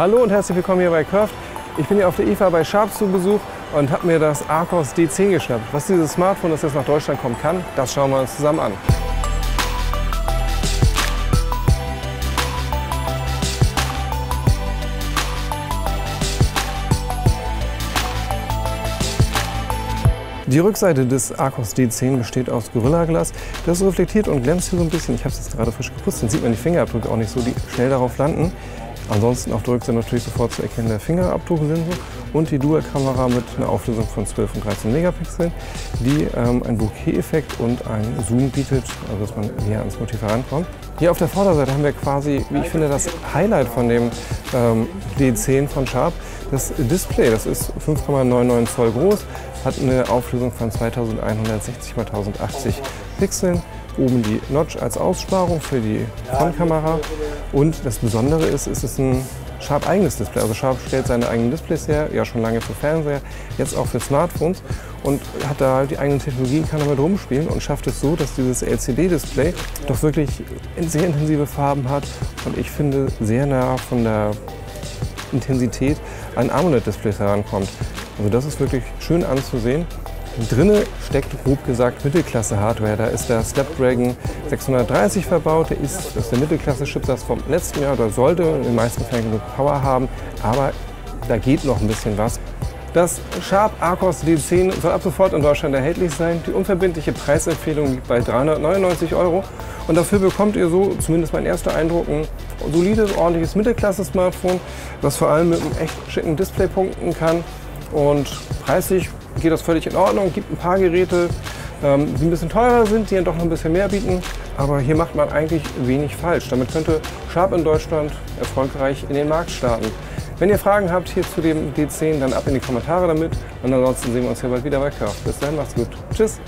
Hallo und herzlich willkommen hier bei Curved. Ich bin hier auf der IFA bei Sharp zu Besuch und habe mir das Arcos D10 geschnappt. Was dieses Smartphone, das jetzt nach Deutschland kommen kann, das schauen wir uns zusammen an. Die Rückseite des Arcos D10 besteht aus Gorilla-Glas. Das reflektiert und glänzt hier so ein bisschen. Ich habe es jetzt gerade frisch geputzt, dann sieht man die Fingerabdrücke auch nicht so, die schnell darauf landen. Ansonsten auf der Rückseite natürlich sofort zu erkennen der Fingerabdrucksensor und die Dual-Kamera mit einer Auflösung von 12 und 13 Megapixeln, die ähm, einen Bokeh-Effekt und einen Zoom bietet, also dass man näher ans Motiv herankommt. Hier auf der Vorderseite haben wir quasi, wie ich finde, das Highlight von dem ähm, D10 von Sharp. Das Display, das ist 5,99 Zoll groß, hat eine Auflösung von 2160 x 1080 Pixeln. Oben die Notch als Aussparung für die Frontkamera. Und das Besondere ist, es ist ein Sharp eigenes Display. Also Sharp stellt seine eigenen Displays her, ja schon lange für Fernseher, jetzt auch für Smartphones und hat da die eigenen Technologien, kann damit rumspielen und schafft es so, dass dieses LCD-Display doch wirklich sehr intensive Farben hat und ich finde sehr nah von der Intensität an AMOLED-Displays herankommt. Also das ist wirklich schön anzusehen. Drinnen steckt grob gesagt Mittelklasse-Hardware. Da ist der Snapdragon 630 verbaut. Der ist, das ist der Mittelklasse-Chipsatz vom letzten Jahr oder sollte in den meisten Fällen genug Power haben. Aber da geht noch ein bisschen was. Das Sharp Arcos D10 soll ab sofort in Deutschland erhältlich sein. Die unverbindliche Preisempfehlung liegt bei 399 Euro. Und dafür bekommt ihr so, zumindest mein erster Eindruck, ein solides, ordentliches Mittelklasse-Smartphone, das vor allem mit einem echt schicken Display punkten kann. Und preislich geht das völlig in Ordnung. Gibt ein paar Geräte, ähm, die ein bisschen teurer sind, die dann doch noch ein bisschen mehr bieten. Aber hier macht man eigentlich wenig falsch. Damit könnte Sharp in Deutschland erfolgreich in den Markt starten. Wenn ihr Fragen habt hier zu dem D10, dann ab in die Kommentare damit. Und ansonsten sehen wir uns hier bald wieder bei Curve. Bis dahin, macht's gut. Tschüss.